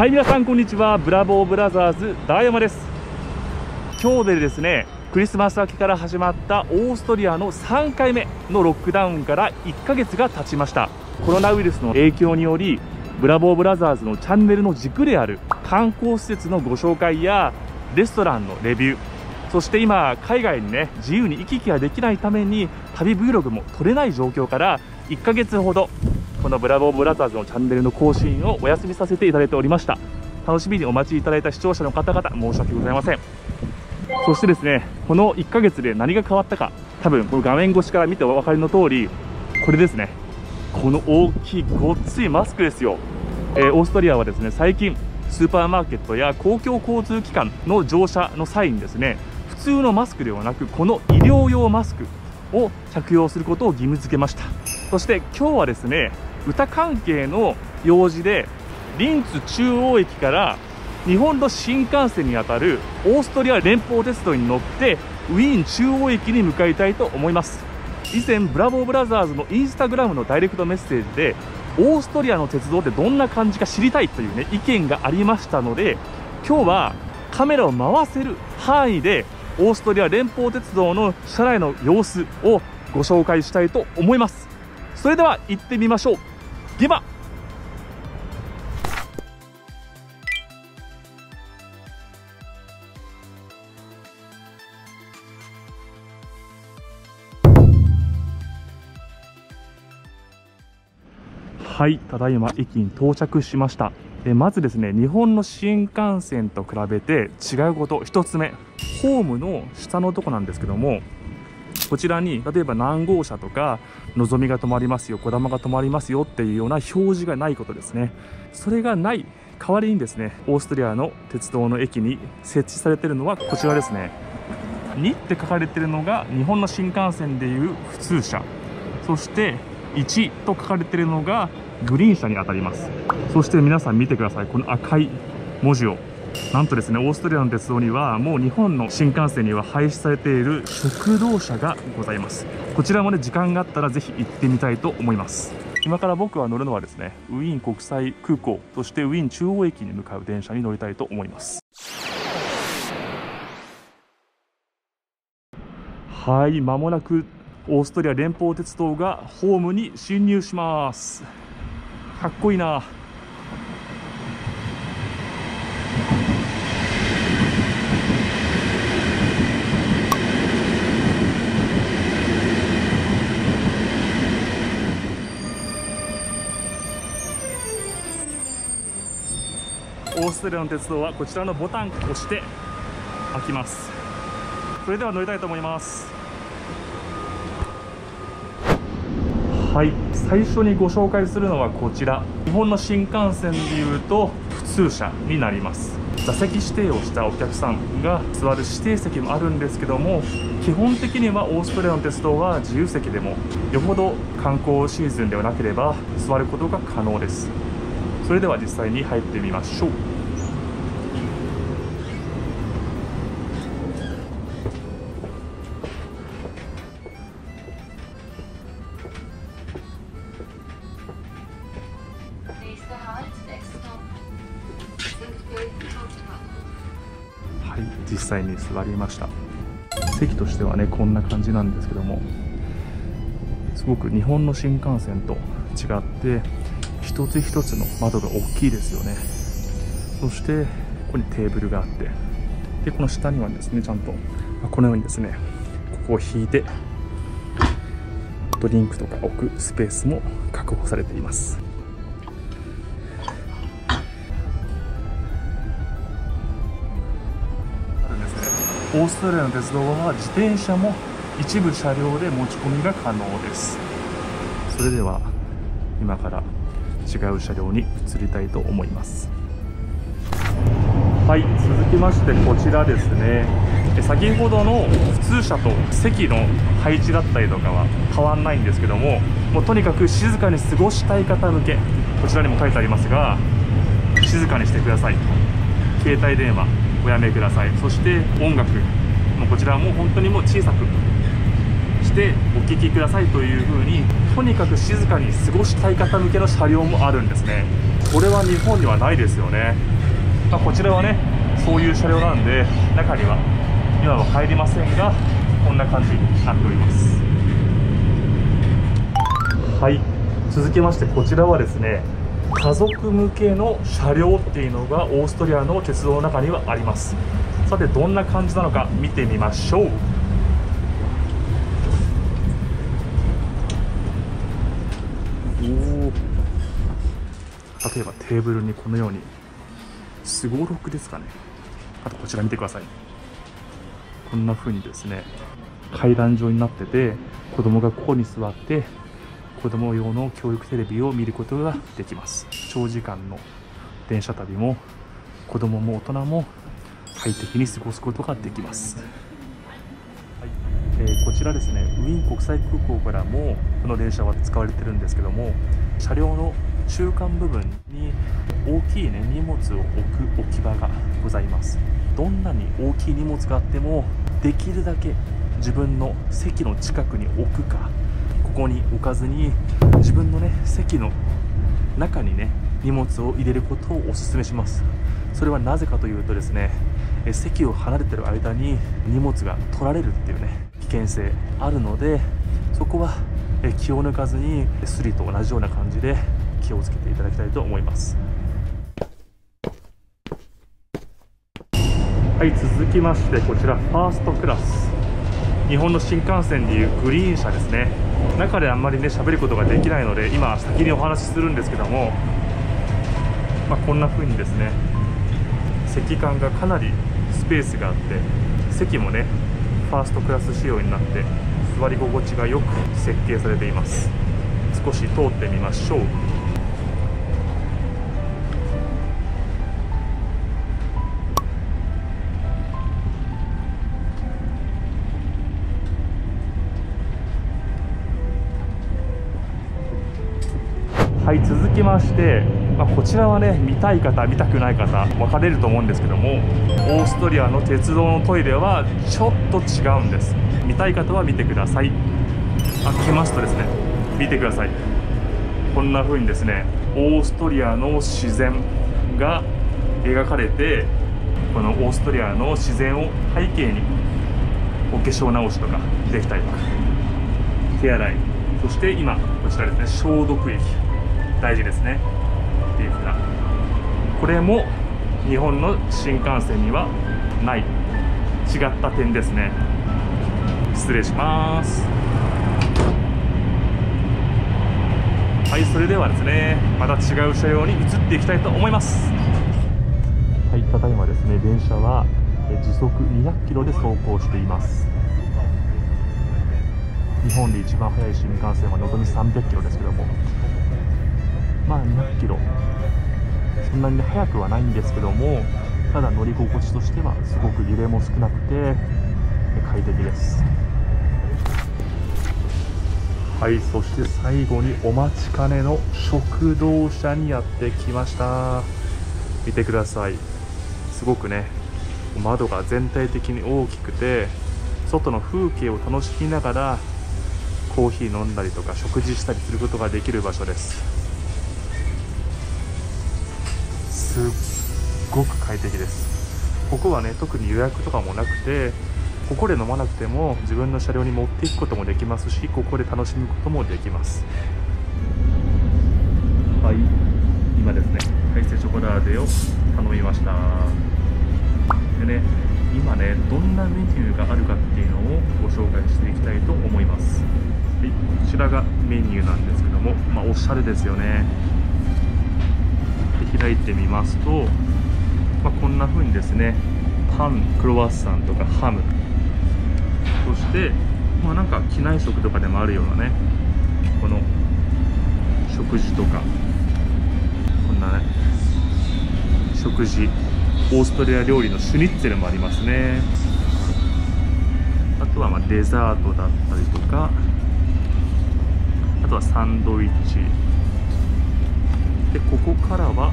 はい皆さんこんにちは。ブラボーブラザーズダーヤマです。今日でですねクリスマス明けから始まったオーストリアの3回目のロックダウンから1ヶ月が経ちました。コロナウイルスの影響によりブラボーブラザーズのチャンネルの軸である観光施設のご紹介やレストランのレビューそして今海外にね自由に行き来ができないために旅 Vlog も撮れない状況から1ヶ月ほどこのブラボーブラザーズのチャンネルの更新をお休みさせていただいておりました。楽しみにお待ちいただいた視聴者の方々申し訳ございません。そしてですねこの1ヶ月で何が変わったか多分この画面越しから見てお分かりの通りこれですね。この大きいごっついマスクですよ、えー、オーストリアはですね最近スーパーマーケットや公共交通機関の乗車の際にですね普通のマスクではなくこの医療用マスクを着用することを義務付けました。そして今日はですね歌関係の用事でリンツ中央駅から日本の新幹線にあたるオーストリア連邦鉄道に乗ってウィーン中央駅に向かいたいと思います。以前ブラボーブラザーズのインスタグラムのダイレクトメッセージでオーストリアの鉄道ってどんな感じか知りたいというね意見がありましたので今日はカメラを回せる範囲でオーストリア連邦鉄道の車内の様子をご紹介したいと思います。それでは行ってみましょう。では。はいただいま駅に到着しました。えまずですね日本の新幹線と比べて違うこと1つ目。ホームの下のとこなんですけどもこちらに例えば何号車とかのぞみが止まりますよこだまが止まりますよっていうような表示がないことですね。それがない代わりにですねオーストリアの鉄道の駅に設置されてるのはこちらですね。2って書かれてるのが日本の新幹線でいう普通車。そして1と書かれてるのがグリーン車に当たります。そして皆さん見てくださいこの赤い文字を。なんとですねオーストリアの鉄道にはもう日本の新幹線には廃止されている食堂車がございます。こちらもね時間があったらぜひ行ってみたいと思います。今から僕は乗るのはですねウィーン国際空港そしてウィーン中央駅に向かう電車に乗りたいと思います。はい間もなくオーストリア連邦鉄道がホームに進入します。かっこいいな。オーストリアの鉄道はこちらのボタンを押して開きます。それでは乗りたいと思います。はい。最初にご紹介するのはこちら。日本の新幹線でいうと普通車になります。座席指定をしたお客さんが座る指定席もあるんですけども基本的にはオーストラリアの鉄道は自由席でもよほど観光シーズンではなければ座ることが可能です。それでは実際に入ってみましょう。はい実際に座りました。席としてはねこんな感じなんですけどもすごく日本の新幹線と違って一つ一つの窓が大きいですよね。そしてここにテーブルがあってでこの下にはですねちゃんとこのようにですねここを引いてドリンクとか置くスペースも確保されています。オーストラリアの鉄道は自転車も一部車両で持ち込みが可能です。それでは今から違う車両に移りたいと思います。はい続きましてこちらですね。先ほどの普通車と席の配置だったりとかは変わんないんですけどももうとにかく静かに過ごしたい方向けこちらにも書いてありますが静かにしてください。携帯電話。おやめください。そして音楽。もこちらも本当にもう小さくしてお聞きくださいというふうにとにかく静かに過ごしたい方向けの車両もあるんですね。これは日本にはないですよね、まあ、こちらはねそういう車両なんで中には今は入りませんがこんな感じになっております。はい。続きましてこちらはですね家族向けの車両っていうのがオーストリアの鉄道の中にはあります。さてどんな感じなのか見てみましょう。例えばテーブルにこのようにすごろくですかね。あとこちら見てください。こんな風にですね階段状になってて子供がここに座って子供用の教育テレビを見ることができます。長時間の電車旅も子供も大人も快適に過ごすことができます、はい。えー、こちらですねウィーン国際空港からもこの電車は使われてるんですけども車両の中間部分に大きい、ね、荷物を置く置き場がございます。どんなに大きい荷物があってもできるだけ自分の席の近くに置くかここに置かずに自分のね席の中にね荷物を入れることをお勧めします。それはなぜかというとですね席を離れてる間に荷物が取られるっていうね危険性あるのでそこは気を抜かずにスリと同じような感じで気をつけていただきたいと思います。はい続きましてこちらファーストクラス。日本の新幹線でいうグリーン車ですね。中であんまりね喋ることができないので今先にお話しするんですけども、まあ、こんな風にですね席間がかなりスペースがあって席もねファーストクラス仕様になって座り心地がよく設計されています。少し通ってみましょう。続きまして、まあ、こちらはね見たい方見たくない方分かれると思うんですけどもオーストリアの鉄道のトイレはちょっと違うんです。見たい方は見てください。開けますとですね見てください。こんな風にですねオーストリアの自然が描かれてこのオーストリアの自然を背景にお化粧直しとかできたりとか手洗いそして今こちらですね消毒液。大事ですね。っていうふうなこれも日本の新幹線にはない。違った点ですね。失礼します。はいそれではですねまた違う車両に移っていきたいと思います。はいただいまですね電車は時速200キロで走行しています。日本で一番速い新幹線はのぞみ300キロですけども。まあ200キロ。そんなに速くはないんですけどもただ乗り心地としてはすごく揺れも少なくて快適です。はいそして最後にお待ちかねの食堂車にやってきました。見てください。すごくね窓が全体的に大きくて外の風景を楽しみながらコーヒー飲んだりとか食事したりすることができる場所です。ごく快適です。ここはね特に予約とかもなくてここで飲まなくても自分の車両に持っていくこともできますしここで楽しむこともできます。はい。今ですね海鮮チョコラーテを頼みました。でね今ねどんなメニューがあるかっていうのをご紹介していきたいと思います。はい。こちらがメニューなんですけどもまあおしゃれですよね。開いてみますと、まあ、こんな風にですねパンクロワッサンとかハムそしてまあなんか機内食とかでもあるようなねこの食事とかこんなね食事オーストリア料理のシュニッツェルもありますね。あとはまデザートだったりとかあとはサンドイッチ。でここからは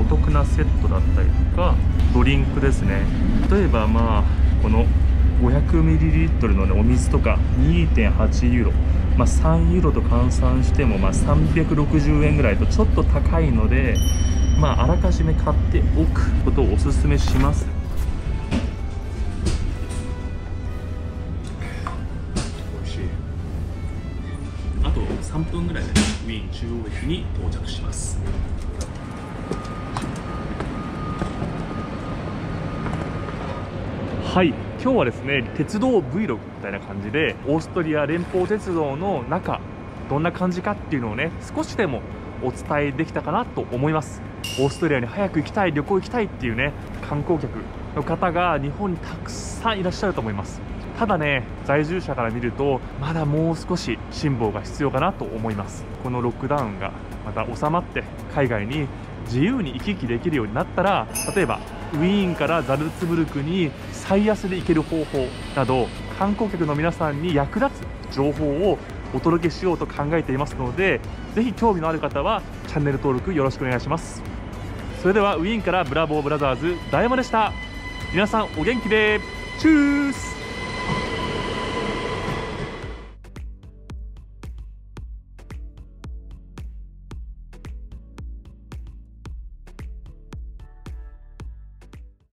お得なセットだったりとかドリンクですね。例えばまあこの 500ml の、ね、お水とか2.8ユーロ、まあ、3ユーロと換算してもまあ360円ぐらいとちょっと高いので、まあ、あらかじめ買っておくことをおすすめします。中央駅に到着します。はい。今日はですね鉄道 Vlog みたいな感じでオーストリア連邦鉄道の中どんな感じかっていうのをね少しでもお伝えできたかなと思います。オーストリアに早く行きたい旅行行きたいっていうね観光客の方が日本にたくさんいらっしゃると思います。ただね在住者から見るとまだもう少し辛抱が必要かなと思います。このロックダウンがまた収まって海外に自由に行き来できるようになったら例えばウィーンからザルツブルクに最安で行ける方法など観光客の皆さんに役立つ情報をお届けしようと考えていますのでぜひ興味のある方はチャンネル登録よろしくお願いします。それではウィーンからブラボーブラザーズ大山でした。皆さんお元気で。チュース。